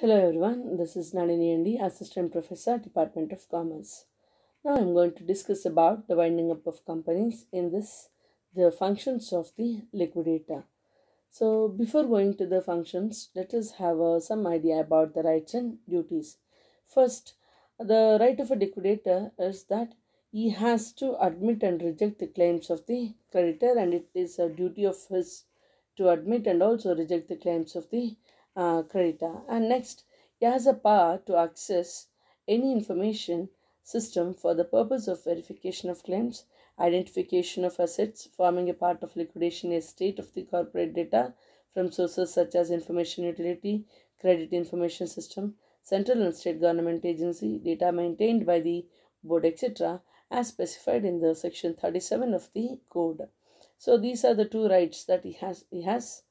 Hello everyone, this is Nalini N.D, Assistant Professor, Department of Commerce. Now I'm going to discuss about the winding up of companies in this, the functions of the liquidator. So before going to the functions, let us have uh, some idea about the rights and duties. First, the right of a liquidator is that he has to admit and reject the claims of the creditor and it is a duty of his to admit and also reject the claims of the creditor. And next, he has a power to access any information system for the purpose of verification of claims, identification of assets forming a part of liquidation estate of the corporate debtor from sources such as information utility, credit information system, central and state government agency, data maintained by the board, etc., as specified in the section 37 of the code. So these are the two rights that he has. He has,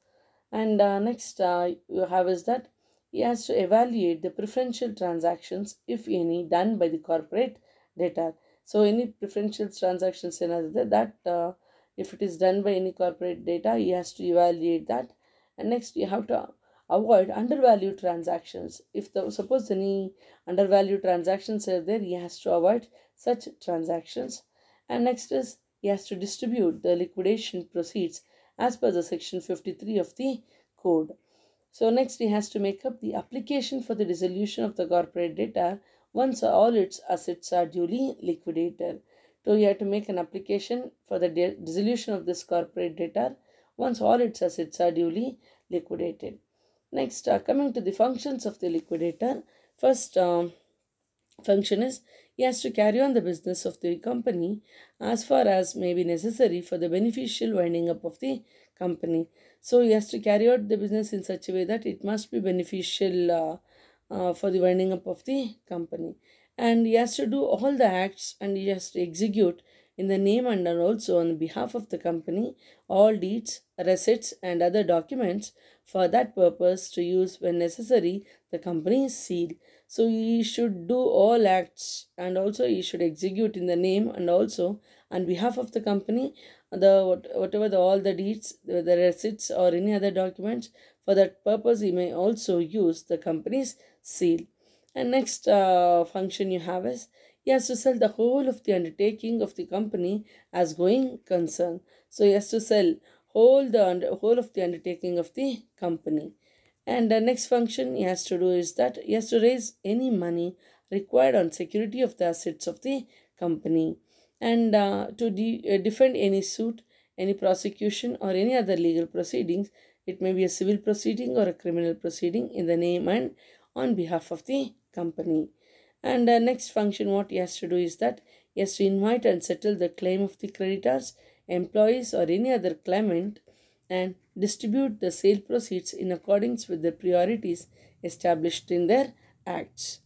and uh, next uh, you have is that he has to evaluate the preferential transactions, if any, done by the corporate debtor. So any preferential transactions in that uh, if it is done by any corporate debtor, he has to evaluate that. And next you have to avoid undervalued transactions. If the suppose any undervalued transactions are there, he has to avoid such transactions. And next is he has to distribute the liquidation proceeds as per the section 53 of the code. So next he has to make up the application for the dissolution of the corporate debtor once all its assets are duly liquidated. So you have to make an application for the dissolution of this corporate debtor once all its assets are duly liquidated. Next, uh, coming to the functions of the liquidator, first um, function is he has to carry on the business of the company as far as may be necessary for the beneficial winding up of the company. So he has to carry out the business in such a way that it must be beneficial uh, uh, for the winding up of the company. And he has to do all the acts and he has to execute in the name and also on behalf of the company all deeds, receipts and other documents for that purpose to use when necessary the company's seal. So he should do all acts and also he should execute in the name and also on behalf of the company the whatever the all the deeds, the, receipts or any other documents. For that purpose, he may also use the company's seal. And next uh, function you have is he has to sell the whole of the undertaking of the company as going concern. So he has to sell whole the under, whole of the undertaking of the company. And the next function he has to do is that he has to raise any money required on security of the assets of the company and uh, to de uh, defend any suit, any prosecution or any other legal proceedings. It may be a civil proceeding or a criminal proceeding in the name and on behalf of the company. And uh, next function what he has to do is that he has to invite and settle the claim of the creditors, employees or any other claimant and distribute the sale proceeds in accordance with the priorities established in their acts.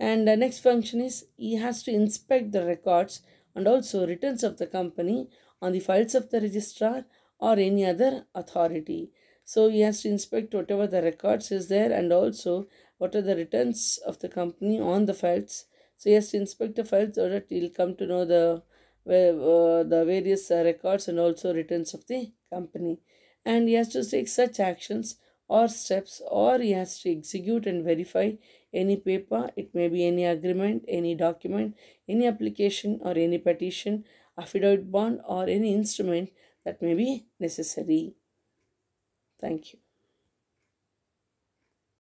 And the next function is he has to inspect the records and also returns of the company on the files of the registrar or any other authority. So he has to inspect whatever the records is there and also what are the returns of the company on the files. So he has to inspect the files so that he'll come to know the uh, the various uh, records and also returns of the company. And he has to take such actions or steps or he has to execute and verify any paper, it may be any agreement, any document, any application or any petition, affidavit bond or any instrument that may be necessary. Thank you.